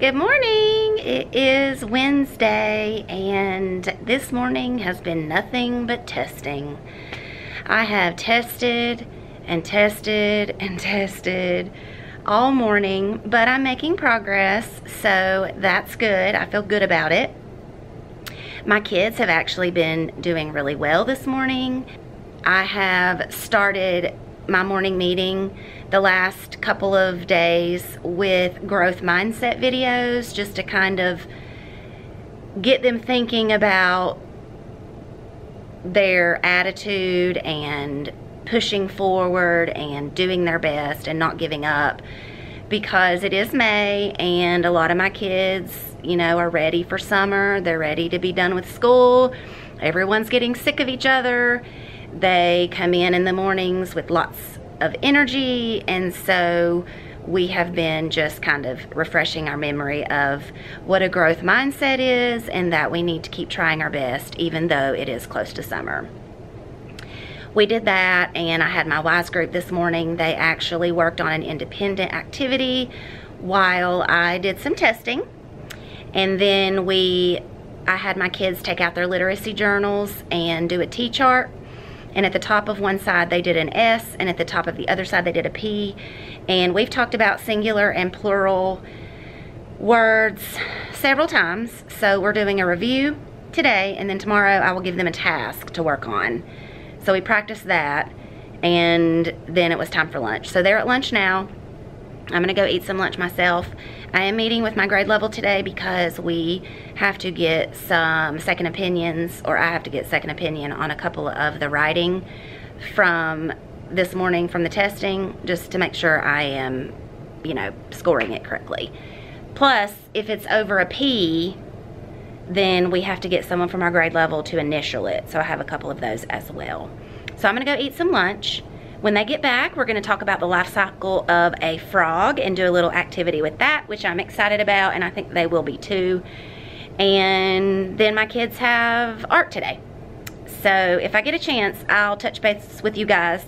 Good morning. It is Wednesday and this morning has been nothing but testing. I have tested and tested and tested all morning, but I'm making progress, so that's good. I feel good about it. My kids have actually been doing really well this morning. I have started my morning meeting the last couple of days with growth mindset videos just to kind of get them thinking about their attitude and pushing forward and doing their best and not giving up because it is May and a lot of my kids, you know, are ready for summer. They're ready to be done with school. Everyone's getting sick of each other. They come in in the mornings with lots of energy and so we have been just kind of refreshing our memory of what a growth mindset is and that we need to keep trying our best even though it is close to summer. We did that and I had my WISE group this morning. They actually worked on an independent activity while I did some testing. And then we, I had my kids take out their literacy journals and do a T-chart and at the top of one side they did an S and at the top of the other side they did a P. And we've talked about singular and plural words several times. So we're doing a review today and then tomorrow I will give them a task to work on. So we practiced that and then it was time for lunch. So they're at lunch now I'm gonna go eat some lunch myself. I am meeting with my grade level today because we have to get some second opinions, or I have to get second opinion on a couple of the writing from this morning from the testing, just to make sure I am, you know, scoring it correctly. Plus, if it's over a P, then we have to get someone from our grade level to initial it. So I have a couple of those as well. So I'm gonna go eat some lunch. When they get back, we're gonna talk about the life cycle of a frog and do a little activity with that, which I'm excited about, and I think they will be too. And then my kids have art today. So if I get a chance, I'll touch base with you guys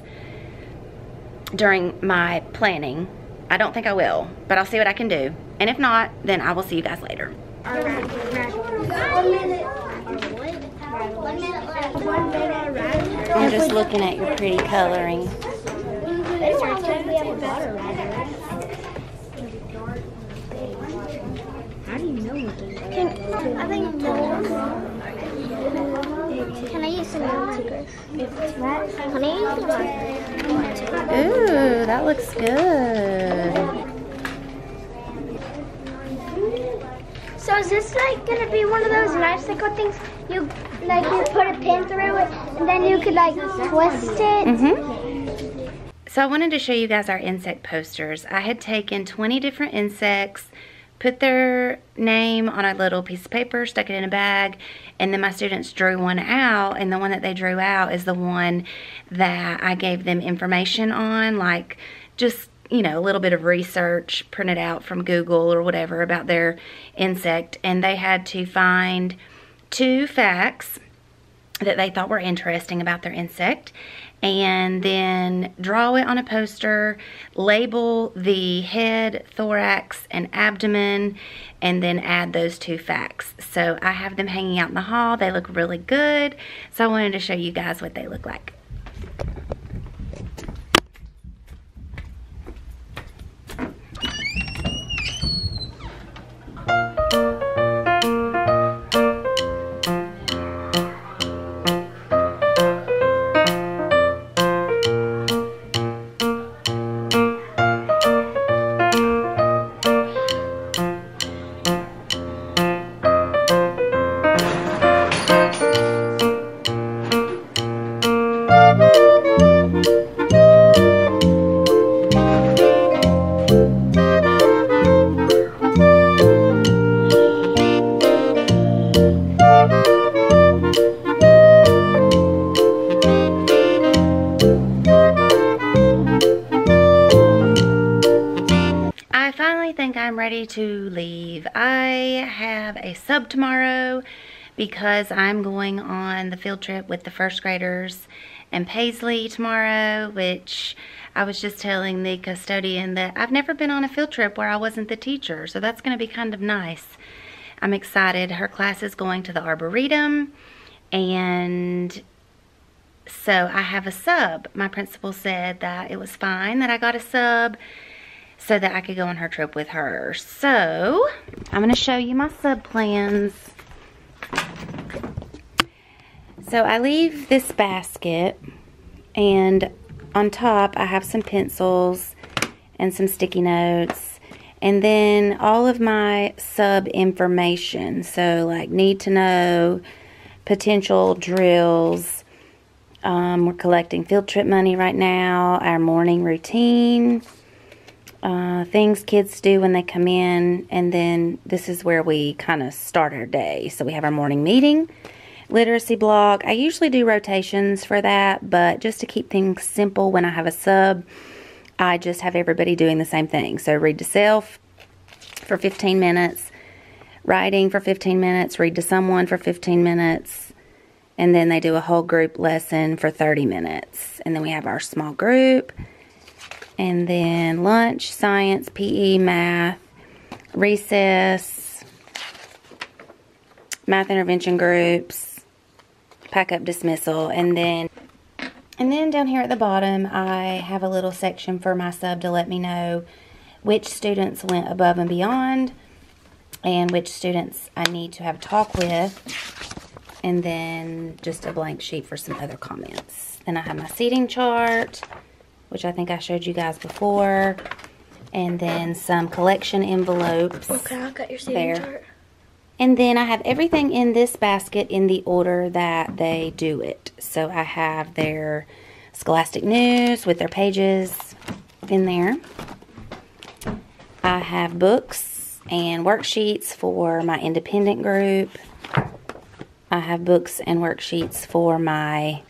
during my planning. I don't think I will, but I'll see what I can do. And if not, then I will see you guys later. I'm just looking at your pretty coloring. How do you know what? Can, I think Can I use some markers? Can I use the marker? Ooh, that looks good. So is this like gonna be one of those bicycle things? You like you put a pin through it and then you could like twist it. Mm-hmm. So I wanted to show you guys our insect posters. I had taken 20 different insects, put their name on a little piece of paper, stuck it in a bag, and then my students drew one out, and the one that they drew out is the one that I gave them information on, like just you know, a little bit of research printed out from Google or whatever about their insect, and they had to find two facts that they thought were interesting about their insect and then draw it on a poster, label the head, thorax, and abdomen, and then add those two facts. So I have them hanging out in the hall. They look really good. So I wanted to show you guys what they look like. I'm ready to leave. I have a sub tomorrow because I'm going on the field trip with the first graders and Paisley tomorrow, which I was just telling the custodian that I've never been on a field trip where I wasn't the teacher, so that's going to be kind of nice. I'm excited. Her class is going to the Arboretum, and so I have a sub. My principal said that it was fine that I got a sub so that I could go on her trip with her. So, I'm going to show you my sub plans. So I leave this basket and on top I have some pencils and some sticky notes and then all of my sub information. So like need to know, potential drills. Um, we're collecting field trip money right now, our morning routine, uh, things kids do when they come in, and then this is where we kind of start our day. So we have our morning meeting literacy blog. I usually do rotations for that, but just to keep things simple when I have a sub, I just have everybody doing the same thing. So read to self for 15 minutes, writing for 15 minutes, read to someone for 15 minutes, and then they do a whole group lesson for 30 minutes. And then we have our small group, and then lunch, science, PE, math, recess, math intervention groups, pack up dismissal. And then and then down here at the bottom I have a little section for my sub to let me know which students went above and beyond and which students I need to have a talk with. And then just a blank sheet for some other comments. Then I have my seating chart which I think I showed you guys before and then some collection envelopes. Okay, I got your there. chart. And then I have everything in this basket in the order that they do it. So I have their Scholastic News with their pages in there. I have books and worksheets for my independent group. I have books and worksheets for my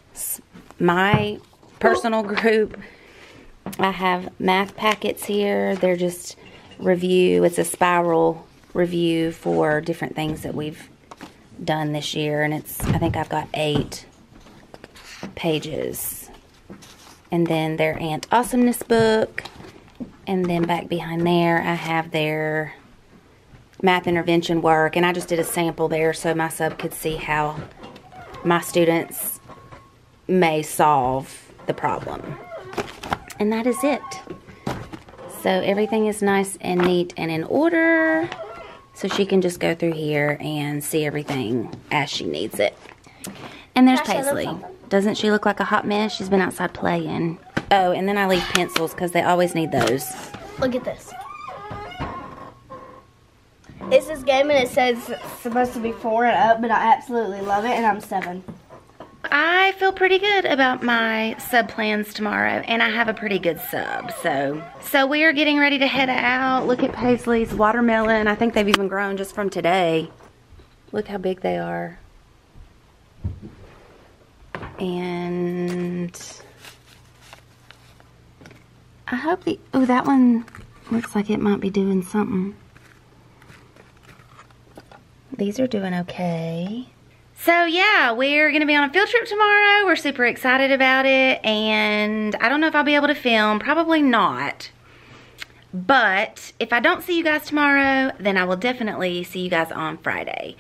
my personal group. I have math packets here. They're just review. It's a spiral review for different things that we've done this year. And it's, I think I've got eight pages. And then their Aunt Awesomeness book. And then back behind there, I have their math intervention work. And I just did a sample there so my sub could see how my students may solve the problem. And that is it. So everything is nice and neat and in order. So she can just go through here and see everything as she needs it. And there's Paisley. Doesn't she look like a hot mess? She's been outside playing. Oh, and then I leave pencils because they always need those. Look at this. It's this game and it says it's supposed to be four and up, but I absolutely love it and I'm seven. I feel pretty good about my sub plans tomorrow and I have a pretty good sub so. So we are getting ready to head out. Look at Paisley's watermelon. I think they've even grown just from today. Look how big they are. And I hope the oh that one looks like it might be doing something. These are doing okay so yeah, we're gonna be on a field trip tomorrow. We're super excited about it and I don't know if I'll be able to film, probably not. But if I don't see you guys tomorrow, then I will definitely see you guys on Friday.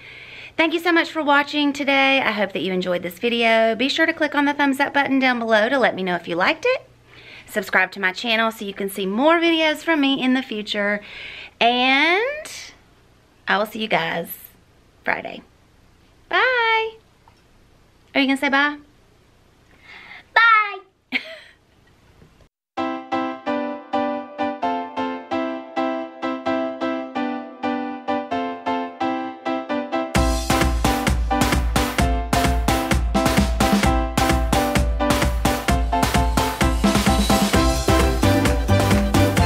Thank you so much for watching today. I hope that you enjoyed this video. Be sure to click on the thumbs up button down below to let me know if you liked it. Subscribe to my channel so you can see more videos from me in the future. And I will see you guys Friday. Bye. Are you going to say bye?